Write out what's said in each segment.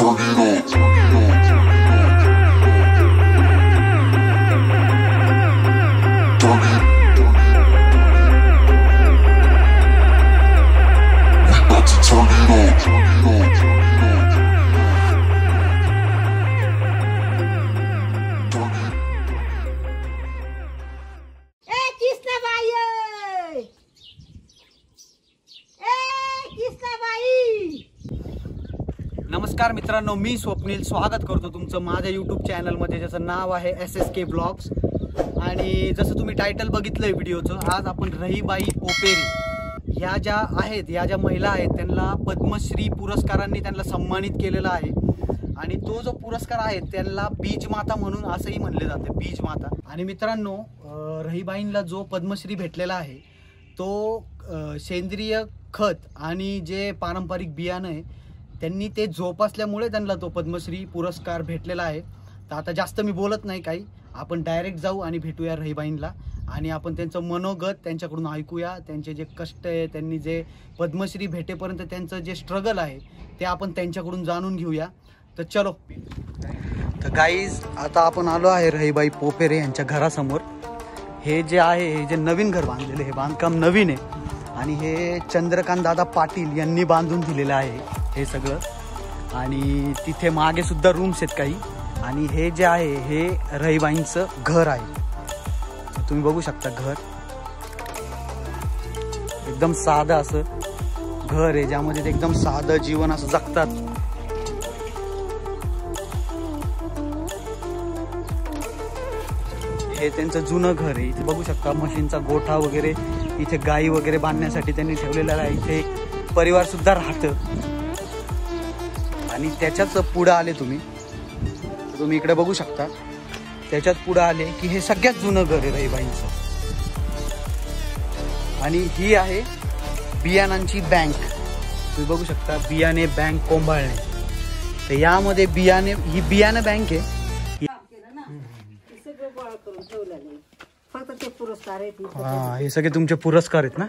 tornado. मित्रांनो मी स्वप्नील स्वागत करतो तुमचं माझ्या यूट्यूब चॅनलमध्ये ज्याचं नाव आहे एस एस के ब्लॉग्स आणि जसं तुम्ही टायटल बघितलं आहे व्हिडिओचं आज आपण रहीबाई ओपेरी. ह्या ज्या आहेत ह्या ज्या महिला आहेत त्यांना पद्मश्री पुरस्कारांनी त्यांना सन्मानित केलेला आहे. आणि तो जो पुरस्कार आहे त्यांना बीजमाता म्हणून असंही म्हणले जाते बीजमाता आणि मित्रांनो रहीबाईंना जो पद्मश्री भेटलेला आहे तो सेंद्रिय खत आणि जे पारंपरिक बियाणं आहे त्यांनी ते जोपासल्यामुळे त्यांना तो पद्मश्री पुरस्कार भेटलेला आहे. तर आता जास्त मी बोलत नाही काही. आपण डायरेक्ट जाऊ आणि भेटूया रहीबाईंना. आणि आपण त्यांचं मनोगत त्यांच्याकडून ऐकूया. त्यांचे जे कष्ट आहे त्यांनी जे पद्मश्री भेटेपर्यंत त्यांचं जे स्ट्रगल आहे ते आपण त्यांच्याकडून जाणून घेऊया. तर चलो. तर गाईज आता आपण आलो आहे रहीबाई पोपेरे यांच्या घरासमोर. हे जे आहे हे जे नवीन घर बांधलेलं हे बांधकाम नवीन आहे. आणि हे चंद्रकांत दादा पाटील यांनी बांधून दिलेलं आहे. हे सगळं. आणि तिथे मागे सुद्धा रूम्स आहेत काही. आणि हे जे आहे हे रहीबाईंचं घर आहे. तुम्ही बघू शकता घर. एकदम साधं असं घर आहे ज्यामध्ये ते एकदम साधं जीवन असं जगतात. हे त्यांचं जुनं घर आहे. इथे बघू शकता मशीनचा गोठा वगैरे इथे गाई वगैरे बांधण्यासाठी त्यांनी ठेवलेला आहे. इथे परिवार सुद्धा राहतं. आणि त्याच्याच पुढं आले तुम्ही. तुम्ही इकडे बघू शकता. त्याच्यात पुढं आले की हे सगळ्यात जुनं घर आहे रहीबाईंचं आणि ही आहे बियाणांची बँक तुम्ही बघू शकता बियाणे बँक कोंभाळणे तर यामध्ये बियाणे ही बियाणं बँक आहे. फक्त ते पुरस्कार आहेत हा हे सगळे तुमचे पुरस्कार आहेत ना?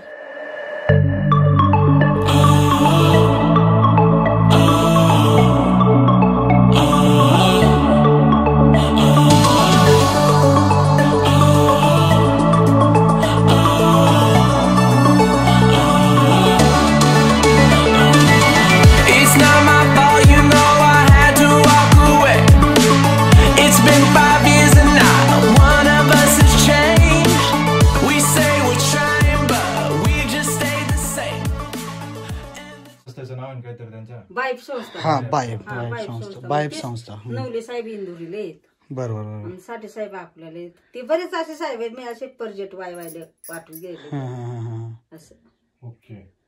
संस्थेचं नाव आहे काहीतरी त्यांच्या बाईप संस्था. हा बायब हा, बायब बाईप संस्था बायब तेच संस्था. हं. नवले साहेब इंदुरीले आहेत. बरोबर बरोबर आणि साठे साहेब आपल्याला आहेत. ते बरेच असे साहेब आहेत मी असे पर्जेट वाय वायले वाटून गेले हं, हं, हं, हं. असं. ओके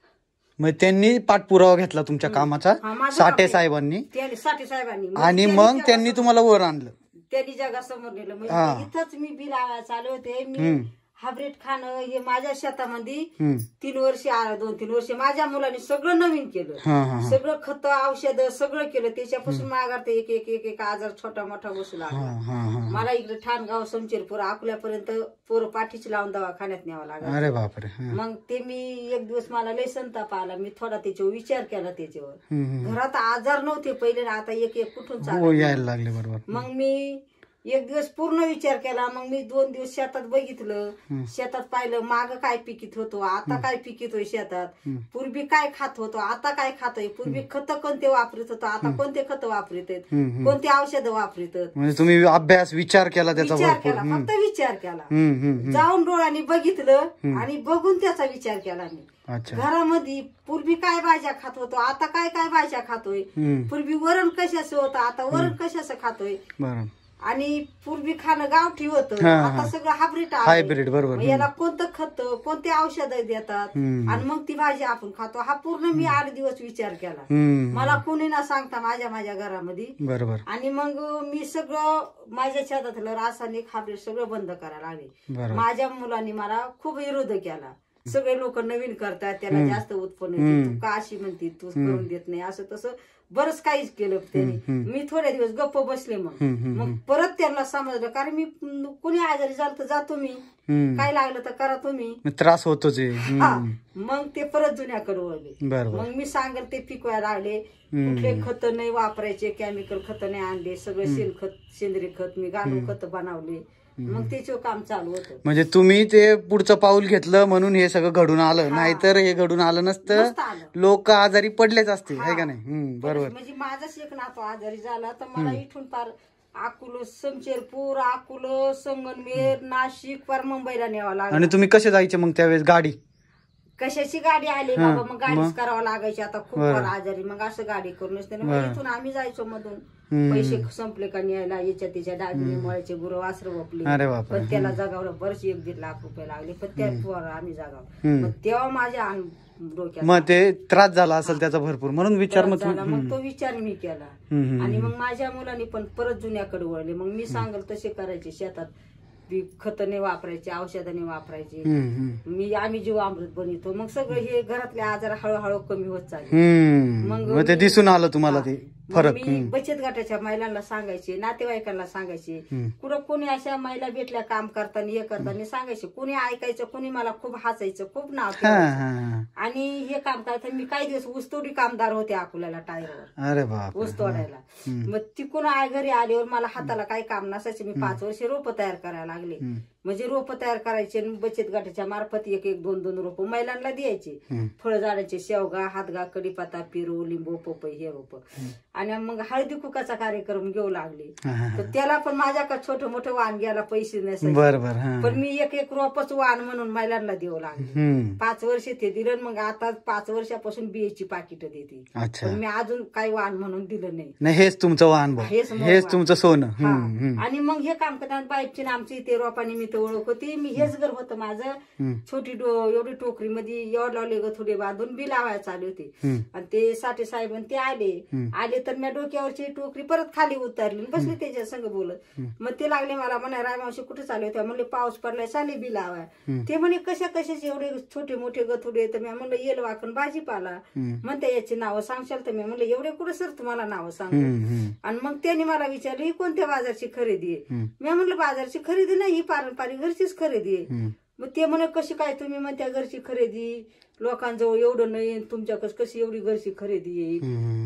मग त्यांनी पाठपुरावा घेतला तुमच्या कामाचा? हा, माझं साठे काम साहेबांनी? त्यांनी साठे साहेबांनी. आणि मग त्यांनी तुम्हाला वर आणलं? त्यांनी जगासमोर नेलं. हा. म्हणजे इथंच मी बिल चालू होते. मी हम्म. हायब्रिड खाणं हे माझ्या शेतामध्ये. तीन वर्ष दोन तीन वर्ष माझ्या मुलांनी सगळं नवीन केलं. सगळं खत औषध सगळं केलं त्याच्यापासून माघार ते एक एक एक एक आजार छोटा मोठा बसू लागला. मला इकडे ठाणगाव समचेरपूर अकोल्यापर्यंत पोरं पाठीची लावून दवाखान्यात न्यावं लागलं अरे बापरे. मग ते मी एक दिवस मला लय संताप आला मी थोडा त्याच्यावर विचार केला त्याच्यावर. घरात आजार नव्हते पहिले आता एक एक कुठून हो चालू यायला लागले बरोबर मग मी एक दिवस पूर्ण विचार केला मग मी दोन दिवस शेतात बघितलं. शेतात पाहिलं माग काय पिकीत होतो आता काय पिकीतोय शेतात? पूर्वी काय खात होतो आता काय खातोय पूर्वी खत कोणते वापरत होतो आता कोणते खत वापरत आहेत? कोणते औषध वापरत म्हणजे तुम्ही अभ्यास विचार केला त्याचा विचार केला. फक्त विचार केला. जाऊन डोळ्यांनी बघितलं आणि बघून त्याचा विचार केला मी. घरामध्ये पूर्वी काय भाज्या खात होतो आता काय काय भाज्या खातोय. पूर्वी वरण कशाचं होतं आता वरण कशाचं खातोय आणि पूर्वी खाणं गावठी होतं. हा, हा. आता सगळं हायब्रिड Hybrid, बरोबर. याला कोणतं खत कोणते औषध देतात? हम्म. आणि मग ती भाजी आपण खातो. हा पूर्ण मी आठ दिवस विचार केला. मला कोणी ना सांगता माझ्या माझ्या घरामध्ये. बरोबर. आणि मग मी सगळं माझ्या शेतातलं रासायनिक हायब्रिड सगळं बंद करायला लागले. बरोबर. माझ्या मुलांनी मला खूप विरोध केला. सगळे लोक नवीन करतात त्याला जास्त उत्पन्न येते. तू का अशी म्हणते तू करून देत नाही. असं तसं बरंच काहीच केलं त्यांनी. मी थोड्या दिवस गप्प बसले मग. मग परत त्यांना समजलं कारण मी कुणी आजारी झालं तर जातो मी. काय लागलं तर करा तुम्ही. त्रास होतोच हा हम्म. मग ते परत जुन्याकडे वळले. मग मी सांगेल ते पिकवायला लागले. कुठले खत नाही वापरायचे केमिकल खत नाही आणले. सगळं शेणखत सेंद्रिय खत मी घालून खत बनवले. मग त्याचं काम चालू होतं. म्हणजे तुम्ही ते पुढचं पाऊल घेतलं म्हणून हे सगळं घडून आलं. नाहीतर हे घडून आलं नसतं. नसतं आलं. लोक आजारी पडलेच असते आहे का नाही? हम्म, बरोबर. म्हणजे माझाच एक नातो आजारी झाला तर मला इथून पार अकोलं समशेरपूर अकोलं संगनमेर नाशिक पार मुंबईला न्यावं लागलं. आणि तुम्ही कसे जायचे मग त्यावेळेस? गाडी? कशाची गाडी आली? हा, बाबा मग गाडीच मग? करावं लागायची. आता खूप बरं. वर आजारी. मग असं गाडी त्याने बरं. मग इथून आम्ही जायचो मधून. हम्म. पैसे संपले का न्यायला? याच्या त्याच्या डागिने मळायचे गुरु वासर वपले. अरे बापरे. पण त्याला जगावलं बरेच एक दीड लाख रुपये लागले. पण त्या पोरं आम्ही हम्म. जगावलं मग तेव्हा माझ्या डोक्यात मग ते त्रास झाला असेल त्याचा भरपूर. म्हणून विचार मग झाला. मग तो विचार मी केला. हम्म, हम्म, आणि मग माझ्या मुलांनी पण परत जुन्याकडे वळले. मग मी सांगल तसे करायचे शेतात. बी खतने वापरायचे औषधाने वापरायचे. मी आम्ही जीव अमृत बनवतो. मग सगळं हे घरातले आजार हळूहळू कमी होत चालले. मग ते दिसून आलं तुम्हाला ते. फरक मी. बचत गटाच्या महिलांना सांगायचे नातेवाईकांना सांगायचे कुठं कोणी अशा महिला भेटल्या काम करताना हे करताना सांगायचे कोणी ऐकायचं कोणी मला खूप हसायचं खूप नाव. आणि हे काम करताना मी काही दिवस ऊसतोडी कामदार होते अकोल्याला टायरवर. अरे ऊस तोडायला. मग तिकून आय घरी आल्यावर मला हाताला काही काम नसायचे मी पाच वर्ष रोप तयार करायला लागले. म्हणजे रोप तयार करायचे आणि बचत गटाच्या मार्फत एक एक दोन दोन रोप महिलांना द्यायचे. फळ झाडाचे शेवगा हातगा कडीपत्ता पेरू लिंबू पपई हे रोप. आणि मग हळदी कुकाचा कार्यक्रम घेऊ लागले. तर त्याला पण माझ्याकडे छोटं मोठं वाहन घ्यायला पैसे नसायचे. बर बर पण मी एक एक रोपच वाहन म्हणून महिलांना देऊ लागले. पाच वर्ष ते दिलं मग आता पाच वर्षापासून बियाची पाकिट देते. पण मी अजून काही वाहन म्हणून दिलं नाही. हेच तुमचं वाहन हेच. तुमचं सोनं. आणि मग हे काम करताना बाईकची आमची इथे रोपानी मी ओळख होती. मी हेच घर होतं माझं. छोटी डो- एवढी टोकरी मध्ये एवढ लावले ग थोडे बांधून बी लावायला चालू होते. आणि ते साठे साहेब आणि ते आले. आले तर मी डोक्यावरची टोकरी परत खाली उतरली आणि बसले त्याच्या संग बोलत. मग ते लागले मला म्हणा रायमावशी कुठे चालू होत्या म्हणले पाऊस पडलाय चाले बी लावाय ते म्हणे कशा कशाचे एवढे छोटे मोठे गथुडे तर मी म्हणलं येल वाकण भाजीपाला. म्हणते याची नावं सांगशाल तर? मी म्हणलं एवढे कुठे सर तुम्हाला नावं हम्म. आणि मग त्यांनी मला विचारलं ही कोणत्या बाजारची खरेदी आहे? मी म्हणलं बाजारची खरेदी नाही ही पारंपरिक घरचीच खरेदी आहे. मग ते म्हणे कशी काय तुम्ही म्हणत्या घरची खरेदी? लोकांजवळ एवढं नाही तुमच्याकडे कशी एवढी घरची खरेदी येईल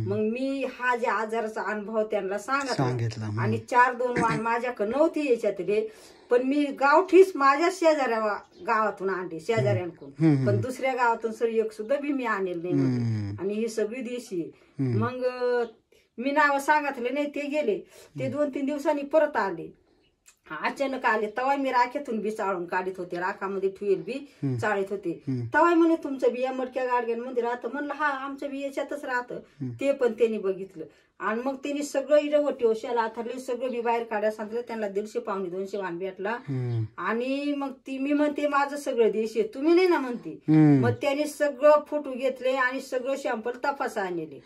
मग मी हा जे आजाराचा अनुभव त्यांना सांगितला, हम्म. आणि चार दोन वाण माझ्याकडे नव्हती याच्यातले पण मी गावठीच माझ्या शेजाऱ्या गावातून आणली शेजाऱ्यांकडून. पण दुसऱ्या गावातून सर एक सुद्धा बी मी आणेल नाही. आणि ही सगळी देशी. मग मी नाव सांगितले नाही ते गेले. ते दोन तीन दिवसांनी परत आले. अचानक आले. तवा मी राख्यातून बी चाळून काढत होते. राखामध्ये ठुईल बी चाळीत होते. तवाय म्हणे तुमचं बी या मडक्या गाडग्यांमध्ये राहतं. म्हणलं हा आमचं बी याच्यातच राहतं. ते पण त्यांनी बघितलं. आणि मग त्यांनी सगळं इडवटी ओशाला आथरले सगळं बी बाहेर काढायला सांगितलं त्यांना दीडशे पावणे दोनशे वाण भेटला आणि मग ती मी म्हणते माझं सगळं देशी आहे. तुम्ही नाही ना म्हणते. मग त्यांनी सगळं फोटो घेतले आणि सगळं शॅम्पल तपासा आणले.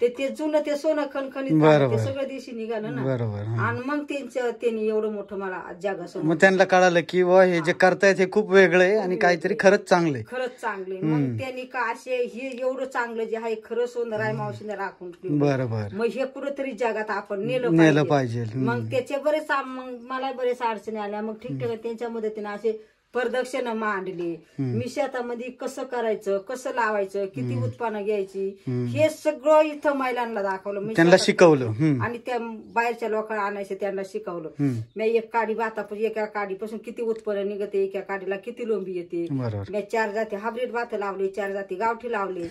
ते ते जुनं ते सोनं खणखणीत बरोबर. ते सगळं देशी निघालं ना बरोबर. आणि मग त्यांचं त्यांनी एवढं मोठं मला जगासमोर मग त्यांना कळालं की वा हे जे करतायत हे खूप वेगळं आहे आणि काहीतरी खरंच चांगलं खरंच चांगले मग त्यांनी का असे हे एवढं चांगलं जे आहे खरं सुंदर आहे मावशीने राखून ठेवलं. मग हे कुठंतरी जगात आपण नेलं नेलं पाहिजे. मग त्याचे बरेच आम- मग मला बरेच अडचणी आल्या. मग ठिकठिकाणी त्यांच्या मदतीने असे प्रदक्षिण मांडले. मी शेतामध्ये कसं करायचं कसं लावायचं किती उत्पन्न घ्यायची हे सगळं इथं महिलांना दाखवलं. मी त्यांना शेतात- शिकवलं. हम्म. आणि त्या बाहेरच्या लोकांना आणायचे त्यांना शिकवलं. मी एक काडी भातापासून एका काडीपासून किती उत्पन्न निघते एका काडीला किती लोंबी येते. बरोबर. मी चार जाती हायब्रिड भात लावले चार जाती गावठी लावले.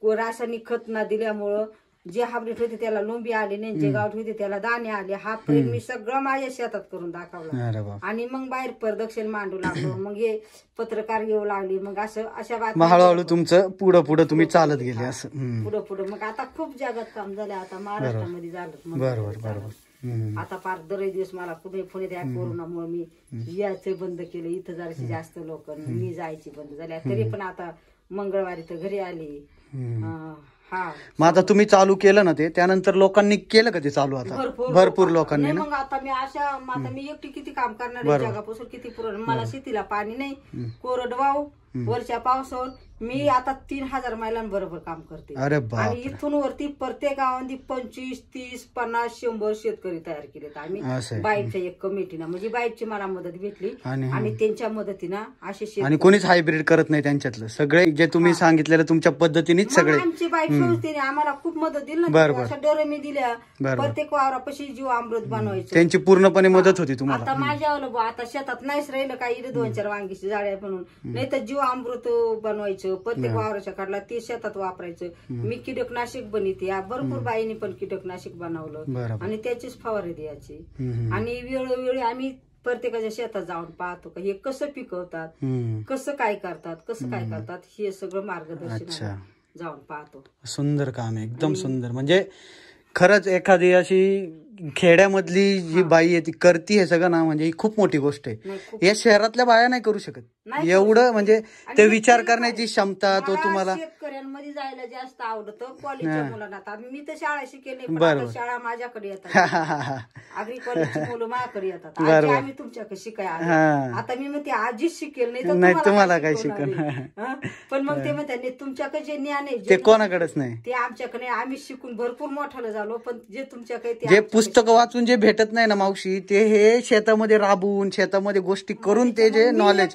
को- रासायनिक खत न दिल्यामुळं जे हायब्रिड होते त्याला लोंबी आले जे गावठी होते त्याला दाणे आले. हा प्रयोग मी सगळं माझ्या शेतात करून दाखवला. बाप. आणि मग बाहेर प्रदक्षिण मांडू लागलो. मग हे पत्रकार येऊ लागले. मग असं अशा मग बातम्या हळूहळू तुमचं पुढं पुढं तुम्ही चालत गेले असं. हम्म. पुढं पुढं. मग आता खूप जगात काम झालं आता महाराष्ट्रामध्ये झालं. बरोबर बरोबर. हम्म. आता फार दर दिवस मला कुठे पुणे त्या कोरोनामुळे मी यायचं बंद केलं. इथं जराशी जास्त लोक मी जायची बंद झाली. तरी पण आता मंगळवारी तर घरी आली. अं, मग आता तुम्ही चालू केलं ना ते त्यानंतर लोकांनी केलं का ते चालू आता? भरपूर लोकांनी ना? मग आता मी अशा आता मी एकटी किती काम करणार आहे जगापासून किती पुरण मला शेतीला पाणी नाही. कोरडवाहू वरच्या पावसावर मी आता तीन हजार मैलांबरोबर काम करते. अरे आणि इथून वरती प्रत्येक गावांनी पंचवीस तीस पन्नास शंभर शेतकरी तयार केलेत. असं आम्ही. बाईकच्या एक कमिटीनं म्हणजे बाईकची मला मदत भेटली. आणि- त्यांच्या मदतीनं असे आणि कोणीच हायब्रिड करत नाही त्यांच्यातलं. सगळे जे तुम्ही सांगितलेलं तुमच्या पद्धतीनेच सगळे. आमची बाईक संस्थेने आम्हाला खूप मदत दिली ना. अशा डोरे मी दिल्या. प्रत्येक वावरापाशी जीव अमृत बनवायचं. त्यांची पूर्णपणे मदत होती आता तुम्हाला माझ्यावर बुवा, आता शेतात नाहीच राहिलं काही दोन चार वांगीची झाडे म्हणून. नाही तर जीव अमृत बनवायचं. प्रत्येक वावराच्या काढला ते शेतात वापरायचं. मी कीटकनाशक बनिते या भरपूर बाईने पण कीटकनाशक बनवलं. आणि त्याचीच फवारे द्यायची. आणि वेळोवेळी आम्ही प्रत्येकाच्या शेतात जाऊन पाहतो का हे कसं पिकवतात. कसं काय करतात कसं काय करतात हे सगळं मार्गदर्शन जाऊन पाहतो. सुंदर काम आहे एकदम सुंदर. म्हणजे खरंच एखादी अशी खेड्यामधली जी बाई आहे ती करती हे सगळं ना म्हणजे ही खूप मोठी गोष्ट आहे. या शहरातल्या बाया नाही करू शकत. एवढं म्हणजे ते विचार करण्याची? क्षमता तो तुम्हाला शेतकऱ्यांमध्ये जायला जास्त आवडतं कॉलेजच्या मुलांना. मी तर शाळा शिकेली शाळा माझ्याकडे येतात. आग्री कॉलेजची मुलं माझ्याकडे येतात. आम्ही तुमच्याकडे शिकाय. आता मी म्हणते आजीच शिकेल नाही तुम्हाला काय? हा? पण मग ते म्हणतात "नाही, तुमच्याकडे जे ज्ञान आहे ते कोणाकडेच नाही. ते आमच्याकडे. आम्ही शिकून भरपूर मोठालं झालो पण जे तुमच्याकडे ते जे पुस्तक वाचून जे भेटत नाही ना मावशी ते हे शेतामध्ये राबवून शेतामध्ये गोष्टी करून ते जे नॉलेज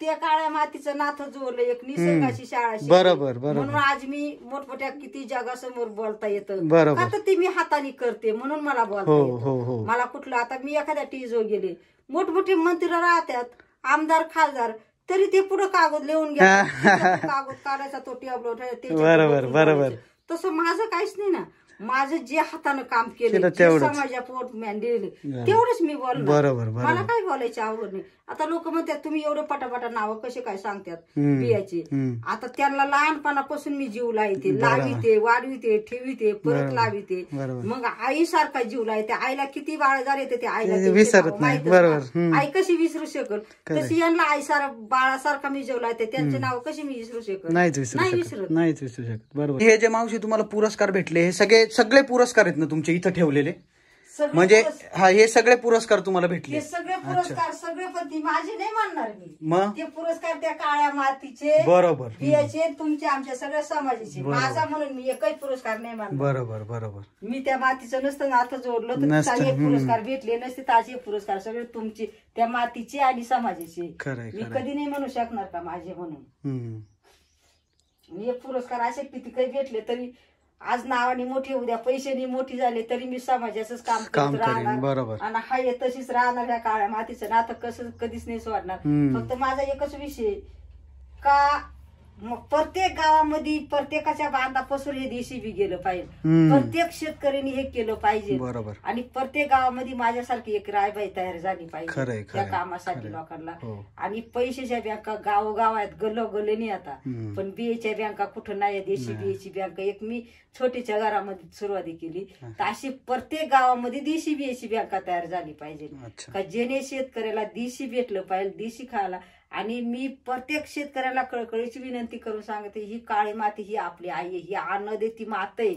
त्या काळ्या मातीचं नाथ जोडलं एक निसर्गाची शाळा शिकली. बरोबर, बरोबर. म्हणून आज मी मोठमोठ्या किती जगासमोर बोलता येतं बरोबर. तर ते मी हाताने करते म्हणून मला बोलता हो, हो, हो. येतं मला कुठलं आता मी एखाद्या टीजो गेले मोठमोठे मंत्री राहतात आमदार खासदार तरी ते पुढे कागद लिहून घ्या कागद काढायचा तो टेबल बरोबर, बरोबर. तसं माझं काहीच नाही ना माझं जे हातानं काम केलं केलं जे तेवढंच. समाजा पोट मॅन दिले तेवढंच मी बोलणार बरोबर, बरोबर. मला काय बोलायची आवड नाही आता लोक म्हणतात तुम्ही एवढे पटापटा नावं कसे काय सांगतात बियाची. आता त्यांना लहानपणापासून मी जीव लावते. लाविते वाढविते ठेविते परत लाविते. मग आई सारखा जीव लावते. आईला किती बाळ झाले ते आईला विसरत. आई कशी विसरू शकल. तशी यांना आई सारा बाळासारखा मी जीव लावते. त्यांचे नाव कशी मी विसरू शकल? नाहीच विसरू नाही शकत. विसरत. नाहीच विसरू शकत. बरोबर. हे जे मावशी तुम्हाला पुरस्कार भेटले हे सगळे सगळे पुरस्कार आहेत ना तुमचे इथं ठेवलेले? सगळे म्हणजे पुरस्कार- हा हे सगळे पुरस्कार तुम्हाला भेटले. हे सगळे पुरस्कार सगळे पण ती माझे नाही मानणार मी. मग? ते पुरस्कार त्या काळ्या मातीचे बरोबर. बियाचे तुमचे आमच्या सगळ्या समाजाचे. माझा म्हणून मी एकही पुरस्कार नाही मानणार. बरोबर बरोबर. मी त्या मातीचं नसतं नातं जोडलं तर नसतं, हम्म. पुरस्कार भेटले नसते ताजे पुरस्कार सगळे तुमचे त्या मातीचे आणि समाजाचे. खरंय, मी खरंय. कधी नाही म्हणू शकणार का माझे म्हणून? हम्म. मी एक पुरस्कार असे किती काही भेटले तरी आज नावाने मोठी उद्या पैशाने मोठी झाले तरी मी समाजाचंच काम काम करत करेन, राहणार बरोबर. आणि हा हे तशीच राहणार ह्या काळ्या मातीचं नातं कसं कधीच नाही सोडणार हम्म. फक्त माझा एकच विषय का मग प्रत्येक गावामध्ये प्रत्येकाच्या बांधापासून हे देशी बी गेलं पाहिजे. प्रत्येक शेतकऱ्यांनी हे केलं पाहिजे बरोबर आणि प्रत्येक गावामध्ये माझ्यासारखी एक रायबाई तयार झाली पाहिजे त्या कामासाठी. लोकांना हो. आणि पैशाच्या बँका गावोगाव आहेत गल्लोगल्ले नाही आता. पण बीएच्या बँका कुठं नाही. देशी बीएची बँक एक मी छोटीच्या घरामध्ये सुरुवाती केली तर अशी प्रत्येक गावामध्ये देशी बीएची बँका तयार झाली पाहिजे. का जेणे शेतकऱ्याला देशी भेटलं पाहिजे देशी खायला आणि मी प्रत्येक शेतकऱ्याला कळकळीची विनंती करून सांगते ही काळी माती ही आपली आई आहे ही अन्न देती मात आहे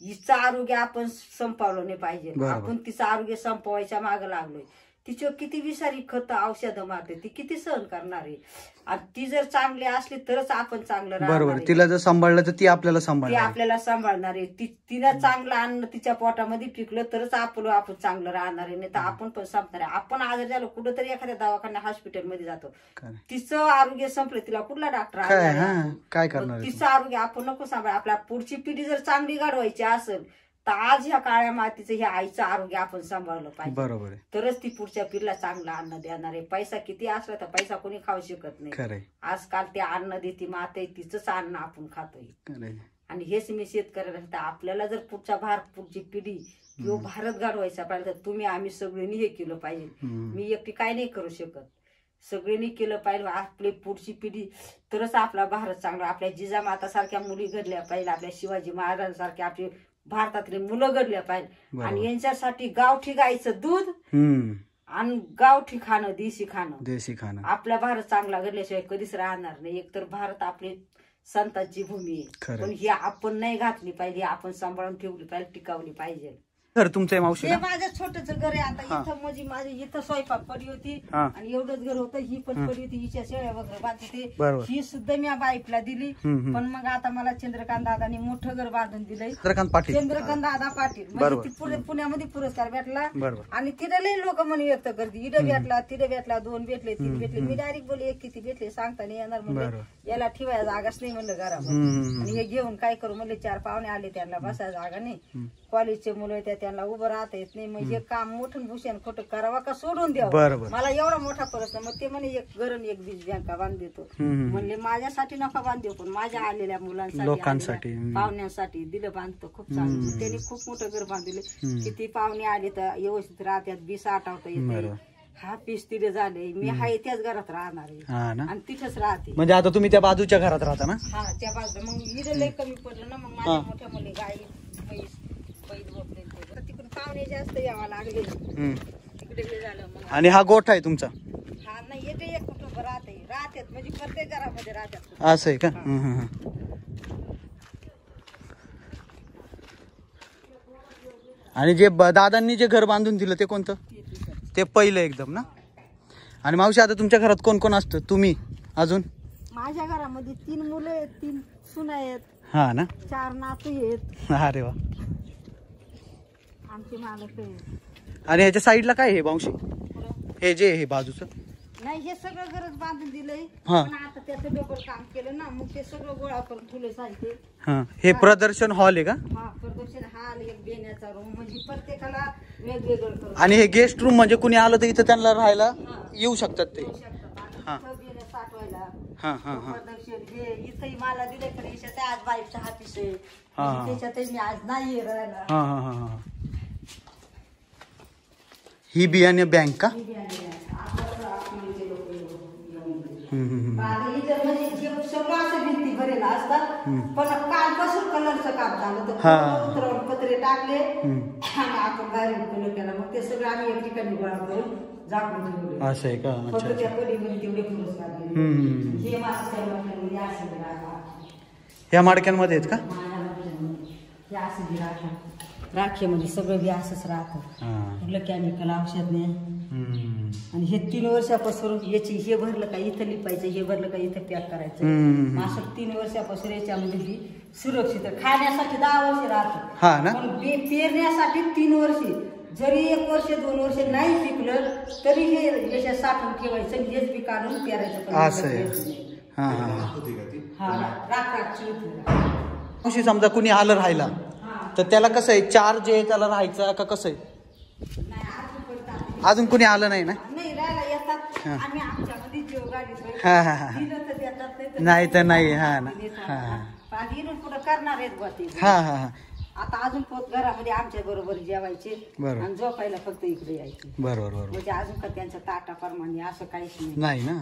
हिचं आरोग्य आपण संपवलं नाही पाहिजे. आपण तिचं आरोग्य संपवायच्या मागे लागलोय. तिच्यावर किती विषारी खत औषधं मारते ती किती सहन करणार आहे? आणि ती जर चांगली असली तरच आपण चांगलं बरोबर. तिला जर सांभाळलं तर ती आपल्याला ती आहे. आपल्याला सांभाळणार आहे. ती तिनं चांगलं अन्न तिच्या पोटामध्ये पिकलं तरच आपलं आपण चांगलं राहणार आहे. नाही तर आपण पण संपणार आहे. आपण आजार झालो कुठंतरी एखाद्या दवाखान्या हॉस्पिटलमध्ये जातो. तिचं आरोग्य संपलं तिला कुठला डॉक्टर काय करणार तिचं आरोग्य आपण नको सांभाळ. आपल्या पुढची पिढी जर चांगली घडवायची असेल तर आज ह्या काळ्या मातीचं ह्या आईचं आरोग्य आपण सांभाळलं? पाहिजे. बरोबर आहे. तरच ती पुढच्या पिढीला चांगलं अन्न देणार आहे. पैसा किती असला तर पैसा कोणी खाऊ शकत नाही. खरंय आजकाल ते अन्न देते माते आहे तिचंच अन्न आपण खातोय. खरंय आणि हेच मी शेतकऱ्याला सांगते आपल्याला जर पुढचा भारत पुढची पिढी किंवा भारत घडवायचा पाहिजे तर तुम्ही आम्ही सगळ्यांनी हे केलं पाहिजे. हम्म. मी एकटी काय नाही करू शकत. सगळ्यांनी केलं पाहिजे आपली पुढची पिढी तरच आपला भारत चांगला आपल्या जिजामाता सारख्या मुली घडल्या पाहिजे आपल्या शिवाजी महाराजांसारख्या आपली भारतातली मुलं घडल्या पाहिजे. आणि यांच्यासाठी गावठी गाईचं दूध आणि गावठी खाणं देशी खाणं. देशी खाणं. आपला भारत चांगला घडल्याशिवाय कधीच राहणार नाही. एकतर भारत आपली संतांची भूमी आहे. पण ही आपण नाही घातली पाहिजे आपण सांभाळून ठेवली पाहिजे टिकावली पाहिजे. घर तुमचं आहे मावशी ते ना माझं छोटच घर आहे. आता हा. इथं म्हणजे माझी इथं स्वयंपाक पडी होती. हा. आणि एवढंच घर होतं ही पण पडी होती हिच्या शेळ्या वगैरे बांधते. बरोबर. ही सुद्धा मी बाईपला दिली. हम्म, हम्म. पण मग आता मला चंद्रकांत दादानी मोठं घर बांधून दिलंय. चंद्रकांत पाटील. चंद्रकांत दादा पाटील. बरोबर. म्हणजे ती पुणे- पुण्यामध्ये पुरस्कार भेटला. बरोबर. आणि तिथे लई लोक म्हणे व्यक्त करते. इथं भेटला तिथे भेटला दोन भेटले तीन भेटले. मी डायरेक्ट बोलले एक किती भेटले? सांगता नाही येणार बरोबर. याला ठेवायला जागाच नाही म्हणलं घरामध्ये. हम्म. आणि हे घेऊन काय करू म्हणले चार पाहुणे आले त्यांना बसायला जागा नाही. कॉलेजचे मुलं त्या त्यांना उभं राहता येत नाही. मग हे काम मोठं भूषण खोटं करावा का सोडून द्यावं. मला एवढा मोठा प्रश्न. मग ते म्हणे एक गरण एक बीज बँका बांध देतो हम्म. म्हणले माझ्यासाठी नका बांध पण माझ्या आलेल्या मुलांसाठी लोकांसाठी, आलेल्या हम्म. पाहुण्यांसाठी दिलं बांधतो खूप चांगलं. त्यांनी खूप मोठं घर बांधले. किती पाहुणे आले तर व्यवस्थित राहतात बीस आठवता येते. बरोबर. हा पीस तिथे झाले मी हाय त्याच घरात राहणार आहे. हा ना. आणि तिथंच राहते. म्हणजे आता तुम्ही त्या बाजूच्या घरात राहता ना? हा त्या बाजूला. मग इथं लय कमी पडलं ना मग हा. माझ्या मोठ्या मुली गाई म्हैस तिकडून पाहुणे जास्त यावं लागले. हम्म. तिकडे हे झालं मग. आणि हा गोठा आहे तुमचा? हा नाही येते एक कुटुंब राहते. राहतात म्हणजे प्रत्येक घरामध्ये राहतात. असं आहे का. आणि जे ब- दादांनी जे घर बांधून दिलं ते कोणतं? ते पहिलं एकदम ना? आणि मावशी आता तुमच्या घरात कोण कोण असतं? तुम्ही? अजून? माझ्या घरामध्ये तीन मुलं आहेत तीन सुना आहेत. हा ना? चार नातू आहेत. अरे वा. आमचे मालक आहेत आणि ह्याच्या साईडला काय आहे मावशी हे जे आहे हे बाजूचं? नाही हे सगळं गरज बांधून दिलंय. हा. पण आता त्याचं डबल काम केलं ना मग ते सगळं गोळा करून ठेवले साहित्य. हा. हे प्रदर्शन हॉल आहे का? हा प्रदर्शन हाल एक देण्याचा रूम म्हणजे प्रत्येकाला वेगवेगळं करून. आणि हे गेस्ट रूम म्हणजे कुणी आलं तर इथं त्यांना राहायला येऊ शकतात ते. देऊ शकतात. आणि हा. इथं देणं साठवायला. हा हा हा. प्रदर्शन हे इथंही मला दिले तर याच्यात आज बाईकचा हातीस आहे. हा, हा. त्याच्यातही मी आज नाही राहायला हा हा हा हा. ही बियाणे बँक का? म्हणजे पण कालपासून कलरचं काम झालं तर. पूर्ण उतरवून पत्रे टाकले. आणि आपण बाहेर कलर केला मग ते सगळं आम्ही एक ठिकाणी गोळा करून झाकून ठेवले असं आहे का? अच्छा त्या तेवढे. हे असं ह्या माडक्यांमध्ये आहेत का? असं राखा राखेमध्ये सगळं बी असंच राहतं हा कुठलं केमिकल औषध नाही. आणि हे तीन वर्षापासून याची हे भरलं का इथं लिपायचं हे भरलं का इथं पॅक करायचं. असं तीन वर्षापासून याच्यामध्ये बी सुरक्षित. खाण्यासाठी दहा वर्ष राहतं हा पण पेरण्यासाठी तीन वर्षे जरी एक वर्ष दोन वर्ष नाही पिकलं तरी हे याच्यात साठवून ठेवायचं हेच बी काढून पेरायचं. हा हा हा हा राख राखची होती. मावशी समजा कुणी आलं राहायला हा. तर त्याला कसं आहे? चार्ज आहे त्याला राहायचं का कसं आहे? अजून कुणी आलं नाही ना? हा. हा, नाही तर नाही हा ना. हा, हा. हा हा हा. आता अजून पोत घरामध्ये आमच्या बरोबर जेवायचे. आणि झोपायला फक्त इकडे यायचे. बरोबर बरोबर. म्हणजे अजून का त्यांच्या ताटाप्रमाणे असं काहीच नाही. नाही ना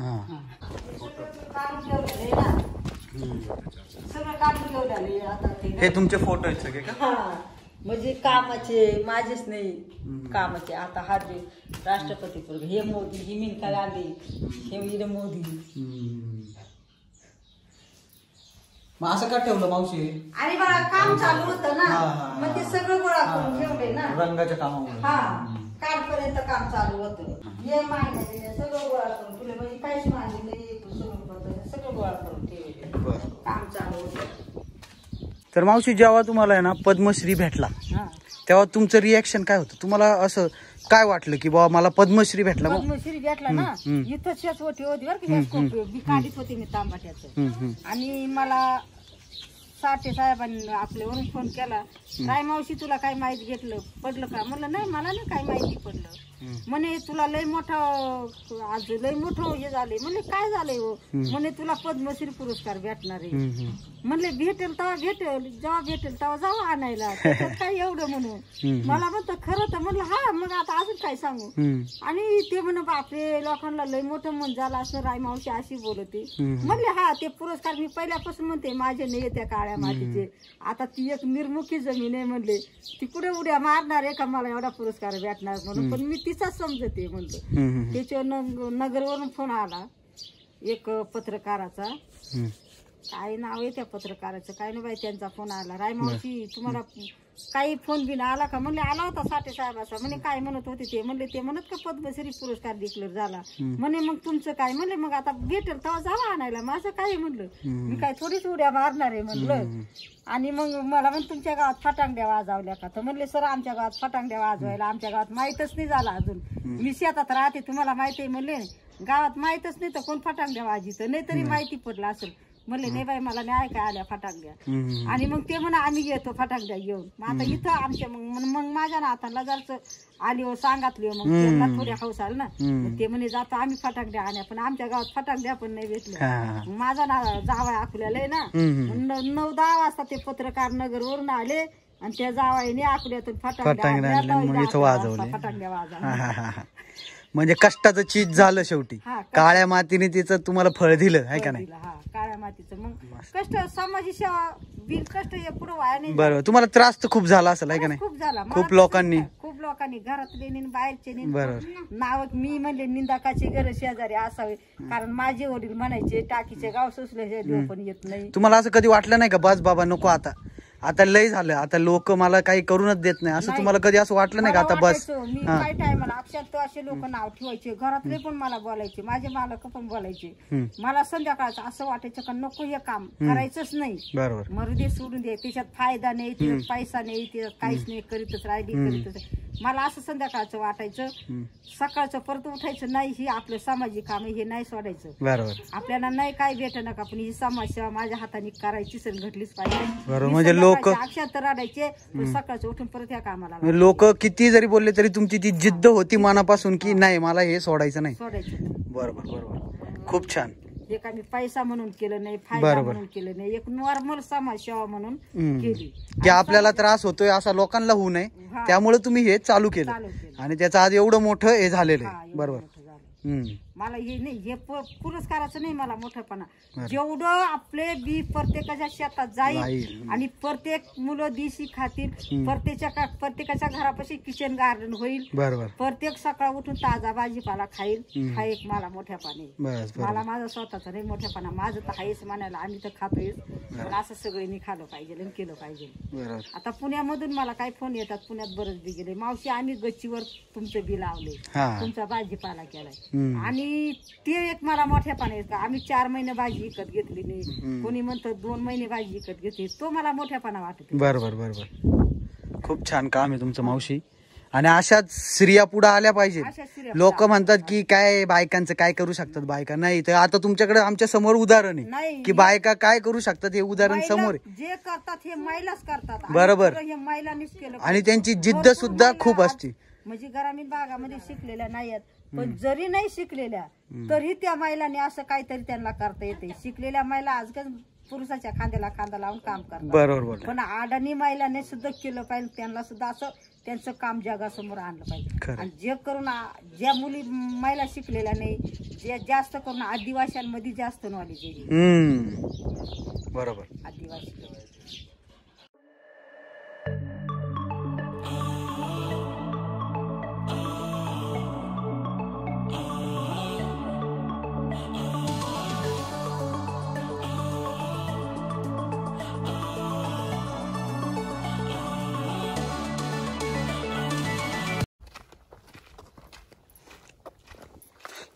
सगळं काढून आता ते. हे तुमचे फोटो आहेत सगळे का? हा. म्हणजे कामाचे माझेच नाही कामाचे. आता हा जे राष्ट्रपती पोरगे, हे मोदी ही मिनका गांधी हे वीर मोदी. मग असं का ठेवलं मावशी? आणि बघा काम चालू होतं ना. हा, हा, मग ते सगळं गोळा करून ठेवले ना. रंगाच्या कामामुळे. हा. कालपर्यंत काम चालू होतं. हे महिन्याचे सगळं गोळा करून ठेवले. म्हणजे काहीच मागणी नाही सगळं गोळा करून. काम चालू होतं. तर मावशी जेव्हा तुम्हाला आहे ना पद्मश्री भेटला तेव्हा तुमचं रिॲक्शन काय होतं? तुम्हाला असं काय वाटलं की बाबा मला पद्मश्री भेटला पद्मश्री भेटला ना. इथं शेत होती होती बरं की मी काढीत होते मी तांबाट्याचं. आणि मला साठे साहेबांनी आपल्यावरून फोन केला. काय मावशी तुला काय माहिती घेतलं? पडलं का? म्हणलं नाही मला नाही काय माहिती पडलं. म्हणे तुला लय मोठं आज लय मोठं हे झालंय. म्हणले काय झालंय हो? म्हणे तुला पद्मश्री पुरस्कार भेटणार आहे. म्हणले भेटेल तेव्हा भेटेल जेव्हा भेटेल तेव्हा जावं आणायला. त्याच्यात काय एवढं म्हणून. मला म्हणतं खरं तर म्हणलं हा मग आता अजून काय सांगू. आणि ते म्हण बापरे लोकांना लय मोठं मन झालं असं राय मावशी अशी बोलते. म्हणले हा ते पुरस्कार मी पहिल्यापासून म्हणते माझे नाही त्या काळ्या मातीचे. आता ती एक निर्मुखी जमीन आहे म्हणले. ती कुठे उड्या मारणार आहे का? मला एवढा पुरस्कार भेटणार म्हणून. पण मी तिचाच समजते म्हणलं. त्याच्यावर नग- नगरवरून फोन आला. एक पत्रकाराचा. काय नाव आहे त्या पत्रकाराचं? काय नाही बाई त्यांचा फोन आला. राय मावशी तुम्हाला काही फोन बिन आला का? म्हणले आला होता साठे साहेबाचा. म्हणे काय म्हणत होते ते? म्हणले ते म्हणत का पद्मश्री पुरस्कार डिक्लेअर झाला? म्हणे मग तुमचं काय? म्हणले मग आता भेटेल तेव्हा जावा आणायला. माझं काय म्हणलं? मी काय थोडीच उड्या मारणार आहे म्हणलं. आणि मग मला म्हण तुमच्या गावात फटांगड्या वाजवल्या का? तर म्हणले सर आमच्या गावात फटांगड्या वाजवायला आमच्या गावात माहीतच नाही झाला अजून. मी शेतात राहते तुम्हाला माहिती आहे. म्हणले गावात माहीतच नाही तर कोण फटांगड्या वाजित नाही तरी माहिती पडलं असेल. म्हणले नाही बाई मला नाही ऐकाय आल्या फटांगड्या आणि मग ते म्हणा आम्ही येतो फटांगड्या घेऊन. मग आता इथं आमच्या मग मग- माझ्या नाताला जरच आली हो सांगितली हो, मग त्यांना थोडी हौस आली ना. मग ते म्हणे जातो आम्ही फटांगड्या आणल्या पण आमच्या गावात फटांगड्या पण नाही भेटल्या. हा. मग माझा ना जावाय अकोल्याला आहे ना न- नऊ दहा वाजता ते पत्रकार नगर वरून आले आणि त्या जावाईने वाजवले. फटांगड्या हा, वाजवल्या. म्हणजे कष्टाचं चीज झालं शेवटी. काळ्या मातीने तिचं तुम्हाला फळ दिलं आहे का नाही? मातीचं. मग कष्ट समाजी सेवा बिन कष्ट हे पुढे वाया नाही बरोबर तुम्हाला त्रास तर खूप झाला असेल आहे का नाही? खूप झाला. मला खूप लोकांनी. खूप लोकांनी घरातले बाहेरचे नी बरोबर. नाव मी म्हणले निंदाकाची गरज शेजारी असावे. कारण माझे वडील म्हणायचे टाकीचे गाव देव पण येत नाही. तुम्हाला असं कधी वाटलं नाही का बस बाबा नको आता? आता लय झालं. आता लोक मला काही करूनच देत नाही. असं. तुम्हाला कधी असं वाटलं नाही का आता बस? मी हा. काय टायमाला अक्षर तो असे लोक नाव ठेवायचे. घरातले पण मला बोलायचे. माझे मालक पण बोलायचे. मला संध्याकाळचं असं वाटायचं का नको हे काम करायचंच नाही. बरोबर. मरुदे सोडून दे. त्याच्यात फायदा नाही त्याच्यात पैसा नाही त्याच्यात काहीच नाही. करीतच राहिली करीतच. मला असं संध्याकाळचं वाटायचं. सकाळचं परत उठायचं नाही. ही आपलं सामाजिक काम आहे, हे नाही सोडायचं. बरोबर. आपल्याला नाही काय भेटणं का? पण ही समाजसेवा माझ्या हाताने करायची सण घडलीच पाहिजे. बरोबर, म्हणजे लोक- संध्याकाळच्या अक्षर तर रडायचे पण सकाळचं उठून परत या कामाला लागायचे. लोक किती जरी बोलले तरी तुमची ती जिद्द होती मनापासून की नाही मला हे सोडायचं नाही. सोडायचं. बरोबर बरोबर खूप छान. हे काय मी पैसा म्हणून केलं नाही फायदा बरोबर. म्हणून केलं नाही एक नॉर्मल समाजसेवा म्हणून हम्म. केली. की आपल्याला त्रास होतोय असा लोकांना होऊ नये. हा. त्यामुळे तुम्ही हे चालू केलं. चालू केलं. आणि त्याचं आज एवढं मोठं हे झालेलं हा, आहे एवढं बरोबर. मोठं झालं. हम्म. मला हे नाही हे प- पुरस्काराचं नाही मला मोठेपणा. जेवढं आपले बी प्रत्येकाच्या शेतात जाईल जाईल. आणि प्रत्येक मुलं दिशी खातील प्रत्येकाच्या प्रत्येकाच्या घरापाशी किचन गार्डन होईल. प्रत्येक सकाळ उठून ताजा भाजीपाला खाईल. हा एक मला मोठ्यापणे बस मला माझा स्वतःचा नाही मोठ्यापणा माझं तर आहेच म्हणायला आम्ही तर खातोय. पण असं सगळ्यांनी खाल्लं पाहिजे आणि केलं पाहिजे. आता पुण्यामधून मला काही फोन येतात पुण्यात बरंच बी गेले. मावशी आम्ही गच्चीवर तुमचं बी लावले हा. तुमचा भाजीपाला केलाय. हम्म. आणि ते एक मला मोठ्यापणा येत. आम्ही चार महिने भाजी विकत घेतली नाही. कोणी म्हणतं दोन महिने भाजी विकत घेतली. तो मला मोठ्यापणा वाटत. बरोबर बरोबर. खूप छान काम आहे तुमचं मावशी. आणि अशाच स्त्रिया पुढे आल्या पाहिजे अशा स्त्रिया लोक म्हणतात की काय बायकांचं काय करू शकतात बायका? नाही तर आता तुमच्याकडे आमच्यासमोर उदाहरण आहे. नाही. की बायका काय करू शकतात हे उदाहरण समोर आहे. जे करतात हे महिलाच करतात. आणि बरोबर. आणि त्यांची जिद्द सुद्धा खूप असते. म्हणजे ग्रामीण भागामध्ये शिकलेल्या नाहीत पण जरी नाही शिकलेल्या तरी त्या महिलांनी असं काहीतरी त्यांना करता येते. शिकलेल्या महिला आजकाल पुरुषाच्या खांद्याला खांदा लावून काम करतात. बरोबर पण अडाणी महिलांनी सुद्धा केलं पाहिजे त्यांना सुद्धा असं त्यांचं काम जगासमोर आणलं पाहिजे. आणि जे करून ज्या मुली महिला शिकलेल्या नाही जे जास्त करून आदिवासींमध्ये जास्त नॉलेज आहे. बरोबर. आदिवासी.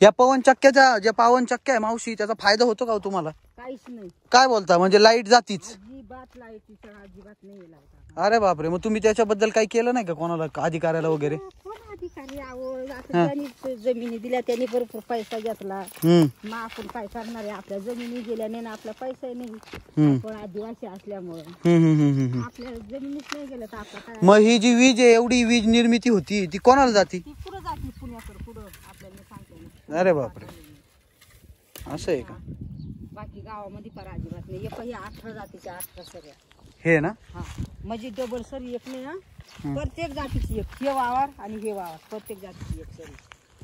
या पवन चक्क्याचा ज्या पावन चक्क्या आहे मावशी त्याचा फायदा होतो का हो तुम्हाला? काहीच नाही. काय बोलता? म्हणजे लाइट जातीच. अजिबात लाईटीचा अजिबात नाही अरे बापरे मग तुम्ही त्याच्याबद्दल काही केलं नाही का कोणाला अधिकाऱ्याला वगैरे? कोण अधिकारी? आहो आता त्यांनी जमिनी दिल्या त्यांनी भरपूर पैसा घेतला. हम्म. मग आपण काय करणार आहे? आपल्या जमिनी गेल्याने ना आपला पैसा नाही. आपण आदिवासी असल्यामुळं. हम्म, हम्म, हम्म, हम्म. आपल्या जमिनीच नाही गेलं तर आपलं काय? मग ही जी वीज आहे एवढी वीज निर्मिती होती ती कोणाला जाती? ती पुढं जाते पुण्याकडे पुढं. अरे बापरे. असं आहे का? बाकी गावामध्ये पर अजिबात नाही. एक हे अठरा जातीच्या अठरा सगळ्या हे ना? हा. म्हणजे डबल सरी एक नाही हा प्रत्येक जातीची एक. हे वावर आणि हे वावर. प्रत्येक जातीची एक सरी.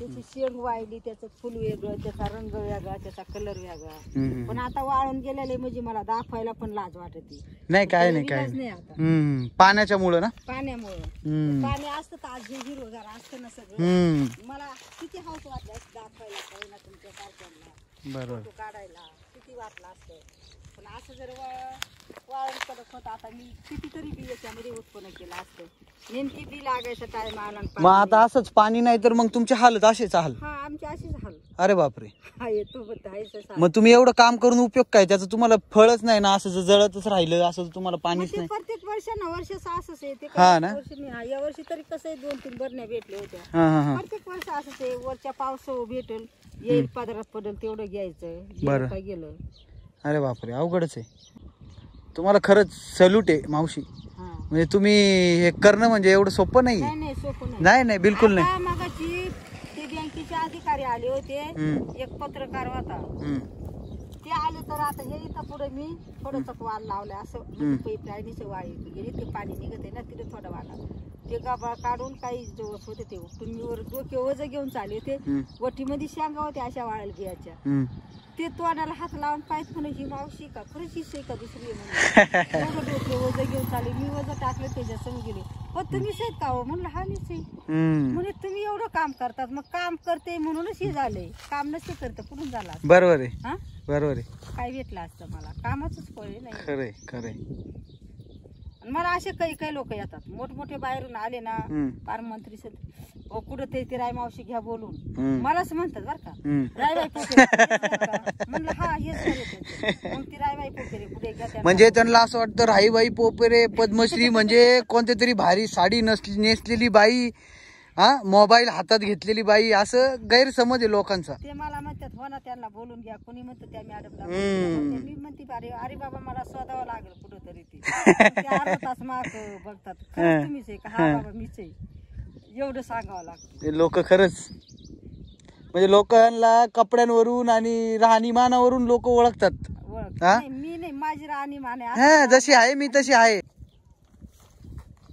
त्याची शेंग वाहिली त्याचं फुल वेगळं त्याचा रंग वेगळा त्याचा कलर वेगळा. हम्म. पण आता वाळून गेलेले म्हणजे मला दाखवायला पण लाज वाटते. नाही काय नाही काय नाही आता. हम्म पाण्याच्या मुळे ना? पाण्यामुळं. हम्म. पाणी असतं तर आज हे हिरवगार असतं ना सगळं. हम्म. मला किती हौस वाटलं दाखवायला पाहिजे ना तुमच्या बरोबर. फोटो काढायला किती वाटलं असतं. पण असं जर वाळून कडक होत. आता मी कितीतरी बी याच्यामध्ये उत्पन्न केलं असतं. नेमकी बी लागायचं टाइम आला आणि मग आता असंच पाणी नाही तर मग तुमची हालत असेच हाल. हा आमची अशीच हाल. अरे बापरे. हा येतो. मग तुम्ही एवढं काम करून उपयोग काय? त्याचं तुम्हाला फळच नाही ना असं जर जळतच राहिलं असं तुम्हाला पाणीच ते नाही. प्रत्येक वर्षानं वर्षाचं असंच आहे. ते हा ना? वर्षी नाही. हा, या वर्षी तरी कसं आहे दोन तीन बरण्या भेटल्या होत्या. हा हा हा. प्रत्येक वर्ष असंच आहे. वरच्या पावसावर भेटल येईल पदरात पडेल तेवढं घ्यायचं. गेलं बरं. का गेलं. अरे बापरे अवघडच आहे. तुम्हाला खरंच सल्यूट आहे मावशी. म्हणजे तुम्ही हे करणं म्हणजे एवढं सोपं नाही नाही नाही सोपं नाही. नाही नाही बिलकुल नाही. आता मगाशी ते बँकेचे अधिकारी आले होते. हम्म. एक पत्रकार होता. हम्म. ते आले तर आता हे इथं पुढे मी थोडंसं वाल लावलंय असं. पाईप लाईनीचं वाळ गेली ते पाणी निघत आहे ना तिथे थोडं वाला ते गबाळ काढून काही जवळ होते ते. उपटून मी वर डोके वज घेऊन चालले होते. हम्म. वटीमध्ये शेंगा होत्या अशा वाळायला घ्यायच्या. हम्म. ते तोंडाला हात लावून पाहिजे म्हणे ही मावशी का? खरंच आहे का दुसरी आहे म्हणून एवढं डोके वज घेऊन चालले. मी वज टाकले त्याच्यासमोर गेले. पण तुम्हीच आहेत का हो? म्हणलं हा मीच आहे हम्म. म्हणे तुम्ही एवढं काम करतात. मग काम करते म्हणूनच हे झालंय. काम नसते करत कुठून झाला? बरोबर आहे. हा? बरोबर आहे. काय भेटलं असतं मला? कामाच फळ आहे नाही खरंय खरंय. आणि मला असे काही काही लोक येतात मोठमोठे बाहेरून आले ना. फार मंत्री कुठं ते ती राय मावशी घ्या बोलून. मलाच म्हणतात बरं का. रायबाई पोपेरे म्हणलं हा हेच मग ती रायबाई पोपेरे कुठे. म्हणजे त्यांना असं वाटतं राहीबाई पोपेरे पद्मश्री म्हणजे कोणत्या तरी भारी साडी नसली नेसलेली बाई हा मोबाईल हातात घेतलेली बाई असं गैरसमज आहे लोकांचा. ते मला म्हणतात हो ना त्यांना बोलून घ्या. कोणी म्हणतं त्या मॅडमला हम्म. मी म्हणते अरे अरे बाबा मला शोधावं लागेल कुठं तरी ते. ते अर्धा तास माग बघतात. खरंच तुम्हीच आहे का? हा बाबा मीच आहे. एवढं सांगावं लागतं. ते लोक खरंच म्हणजे लोकांना कपड्यांवरून आणि राहणीमानावरून लोक ओळखतात. ओळख. हा? नाही, मी नाही माझी राणी माने असं हा जशी आहे मी तशी आहे.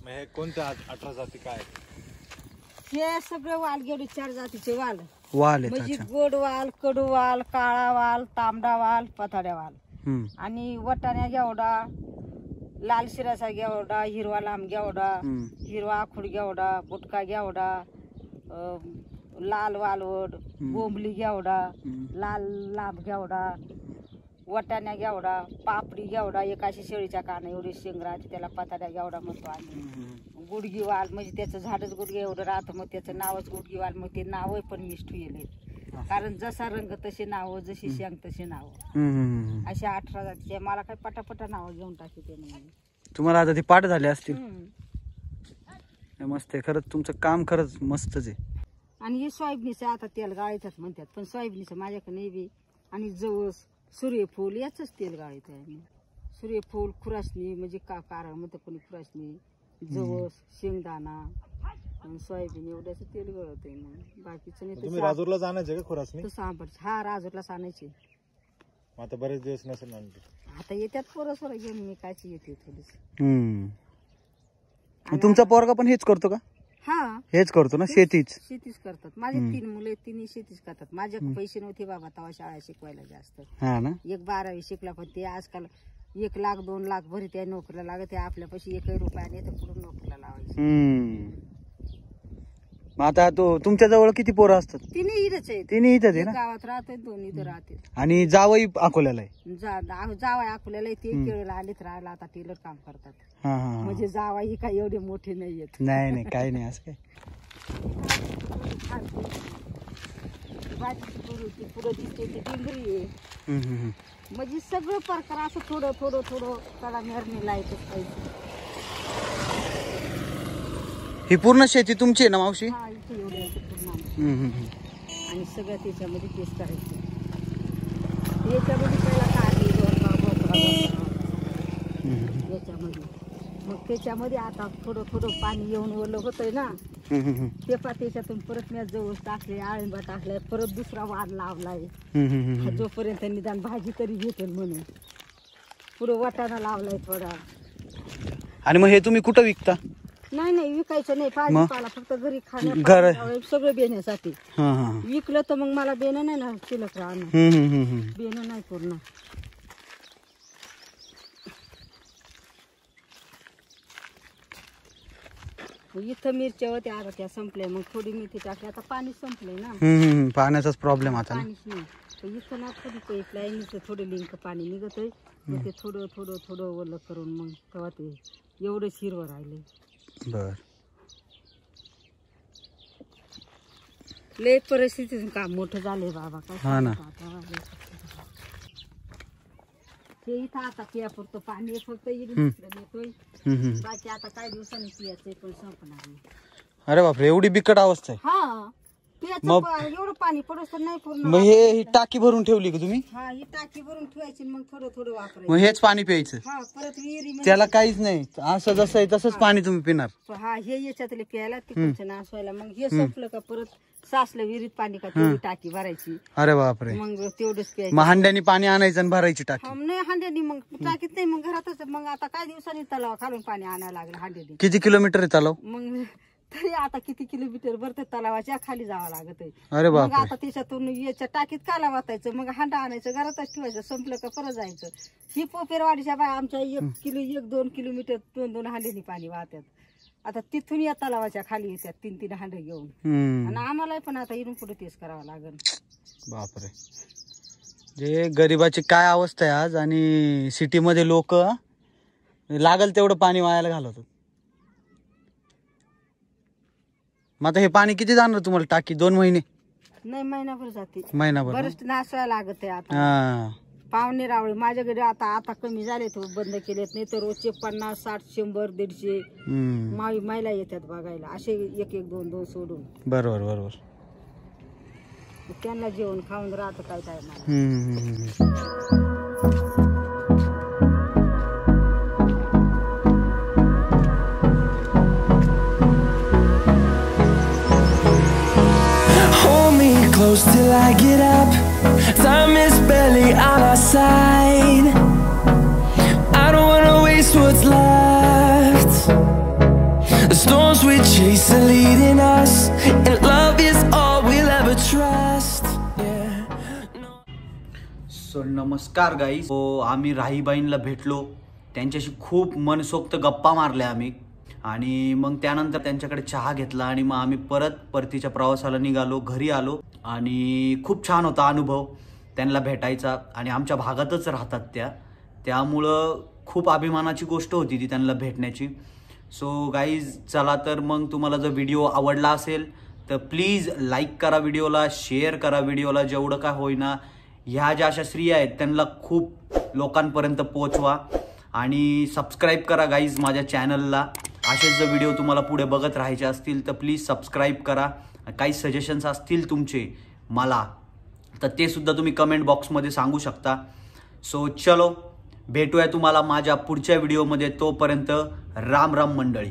मग हे कोणत्या अठरा जाती काय? आहेत? हे सगळे वाल गेले चार जातीचे वाल वाल आहेत म्हणजे अच्छा गोड वाल कडू वाल काळा वाल तांबडा वाल पताड्या वाल हम्म. आणि वटाण्या घेवडा लाल शिराचा घेवडा हिरवा लांब घेवडा हम्म. हिरवा आखूड घेवडा बुटका घेवडा अं, लाल वालवड बोंबली घेवडा हम्म. लाल लांब घेवडा वटाण्या घेवडा पापडी घेवडा एकाशी शेळीच्या काना एवढी शेंगराची त्याला पताड्या घेवडा म्हणतो आम्ही. गुडगी वाल म्हणजे त्याचं झाडच गुडगे एवढं राहतं मग त्याचं नावच गुडगी वाल मग ते नाव पण मिष्ट येले कारण जसा रंग तसे नाव जशी शेंग तशी नाव. असे अठरा जातीचे मला काही पटापटा नाव घेऊन टाकी ते नाही तुम्हाला आता ती पाठ झाले असतील. मस्त आहे खरंच तुमचं काम खरंच मस्तच आहे. आणि हे सोयाबीनचं आता तेल गाळायचंच म्हणतात पण सोयाबीनचं माझ्याकडे नाही बी आणि जवस सूर्यफूल याच तेल गाळायचं आहे. मी सूर्यफूल खुरासणी म्हणजे का कारण म्हणतं कोणी खुरासणी? जवस शेंगदाणा आणि सोयाबीन एवढ्याचं तेल गळत आहे मग. बाकीचं नाही तुम्ही राजूरला जाण्याचे का खुरासनी सांबार हा राजूरला सानायचे मग आता बरेच दिवस नसेल आणली. आता येत्यात पोरं सोरं घेऊन मी कायची येते थोडीस. मग तुमचा पोरगा पण हेच करतो का? हा. हेच करतो ना शेतीच. शेतीच करतात. माझे तीन मुले तिन्ही शेतीच करतात. माझ्या पैसे नव्हते बाबा तेव्हा शाळा शिकवायला जास्त. हा ना. एक बारावी शिकला पण ते आजकाल एक लाख दोन लाख भरी त्या नोकरीला लागत. आपल्यापाशी एकही रुपयाने तर कुठून नोकरीला लावायची. हम्म. मग आता तो तुमच्या जवळ किती पोरं असतात? तिने इथंच आहेत. तिने इथंच आहे ना? गावात राहते दोन इथं राहते. आणि जावई अकोल्याला आहे? जावाय आपल्याला ते केळीला आलेत राहायला आता टेलर काम करतात. हा हा हा. म्हणजे जावाई काय एवढे मोठे नाहीयेत नाही नाही काही नाही असं काय? भाजीची पुरी ती पुढं दिसते ती डिंगरी आहे. हम्म, हम्म, हम्म. म्हणजे सगळं प्रकार असं थोडं थोडं थोडं त्याला मेरणीला येतच पाहिजे. ही पूर्ण शेती तुमची आहे ना मावशी हा इथे एवढे पूर्ण आमचं. हम्म, हम्म, हम्म. आणि सगळं त्याच्यामध्ये पेस्ट करायचं याच्यामध्ये पहिला भोपळा हम्म, याच्यामध्ये मग त्याच्यामध्ये आता थोडं थोडं पाणी येऊन ओलं होतंय ना हम्म. ते पा त्याच्यातून परत मी जवळ टाकले आळंबा टाकलाय परत दुसरा वाढ लावलाय हम्म, हम्म, हम्म. जोपर्यंत निदान भाजी तरी भेटेल म्हणून पुढं वाटाणा लावलाय थोडा आणि मग हे तुम्ही कुठं विकता नाही नाही विकायचं नाही. भाजीपाला फक्त घरी घर- खाण्या सगळं बेण्यासाठी. हा हा. विकलं तर मग मला बेणं नाही ना शिल्लक राहणं. हम्म, हम्म, हम्म, हम्म. बेणं नाही पूर्ण. इथं मिरच्या होत्या आता त्या संपल्या. मग थोडी मेथी टाकली. आता पाणी संपलंय ना. हम्म, हम्म, हम्म. पाण्याचाच प्रॉब्लेम आता ना. पाणीच नाही. तर इथं ना कधी पाईपलाईनीचं थोडं लिंक पाणी निघत आहे मग ते थोडं थोडं थोडं ओलं करून मग तेव्हा ते एवढं हिरवं राहिले बर. लय परिस्थितीतून काम मोठं झालंय बाबा काय हा ना. सांगू आता, लय ते इथं आता पियापुरतं पाणी आहे, फक्त इकडून तिकडं येतोय हम्म, हम्म. बाकी आता काही दिवसांनी पियाचंय पण संपणार नाही. अरे बापरे एवढी बिकट अवस्था आहे. हा. मग- पा- एवढं पाणी पडत तर नाही पूर्ण मग हे ही टाकी भरून ठेवली का तुम्ही? हा ही टाकी भरून ठेवायची आणि मग थोडं थोडं वापरायचं. मग हेच पाणी प्यायचं. हा परत विहिरी त्याला काहीच नाही. असं जसं आहे तसंच पाणी तुम्ही पिणार. हा हे याच्यातले प्यायला तिकडचं नासवायला. मग हे संपलं का परत सासलं विहिरीत पाणी का तेवढी टाकी भरायची. अरे बापरे. मग तेवढंच प्यायचं. मग हांड्यानी पाणी आणायचं आणि भरायची टाकी. हा, नाही हांड्यानी मग टाकीत नाही. मग घरातच मग आता काय दिवसांनी तलाव खालून पाणी आणायला लागलं हांड्यानी. किती किलोमीटर आहे तलाव? मग तरी आता किती किलोमीटर भर त्या तलावाच्या खाली जावं लागत आहे अरे मग आता त्याच्यातून याच्या टाकीत काला वाचायचं मग हांडा आणायचं घरातच ठेवायचं संपलं का परत जायचं. ही पोपेरवाडीच्या बाय आमच्या एक किलो एक दोन किलोमीटर दोन दोन हांड्यानी पाणी वाहतात आता तिथून या तलावाच्या खाली येतात तीन तीन हांडे घेऊन. आणि आम्हाला पण आता इथून पुढे तेच करावं लागेल. बापरे. जे गरिबाची काय अवस्था आहे आज आणि सिटीमध्ये लोक लागल तेवढं पाणी वायाला घालवतात. मग आता हे पाणी किती जाणार तुम्हाला टाकी? दोन महिने? नाही महिनाभर जाते. महिनाभर? बरंच नासवायला लागत आहे आता. हा. पाहुणे रावळे माझ्याकडे आता आता कमी झाले तो बंद केलेत. नाही तर रोजचे पन्नास साठ शंभर दीडशे हम्म. मावी महिला येतात बघायला. असे एक एक दोन दोन सोडून. बरोबर बरोबर. त्यांना जेवण खाऊन राहतं काय काय मला हम्म, हम्म, हम्म. Hold close till I get up. Time is barely on our side. I don't wanna waste what's left. The storms we chase are leading us, and love is all we'll ever trust. Yeah. no. So नमस्कार guys so आम्ही राहीबाईंना भेटलो त्यांच्याशी खूप मनसोक्त गप्पा मारल्या आम्ही आणि मग त्यानंतर त्यांच्याकडे चहा घेतला आणि मग आम्ही परत परतीच्या प्रवासाला निघालो घरी आलो. आणि खूप छान होता अनुभव त्यांना भेटायचा. आणि आमच्या भागातच राहतात त्या. त्यामुळं खूप अभिमानाची गोष्ट होती ती त्यांना भेटण्याची. सो गाईज चला तर मग तुम्हाला जर व्हिडिओ आवडला असेल तर प्लीज लाईक करा व्हिडिओला शेअर करा व्हिडिओला जेवढं काय होईना. ह्या ज्या अशा स्त्रिया आहेत त्यांना खूप लोकांपर्यंत पोचवा आणि सबस्क्राईब करा गाईज माझ्या चॅनलला असेच जर व्हिडिओ तुम्हाला पुढे बघत राहायचे असतील तर प्लीज सबस्क्राईब करा. काही सजेशन्स असतील तुमचे मला तर ते सुद्धा तुम्ही कमेंट बॉक्समध्ये सांगू शकता. सो चलो भेटूया तुम्हाला माझ्या पुढच्या व्हिडिओमध्ये तोपर्यंत राम राम मंडळी.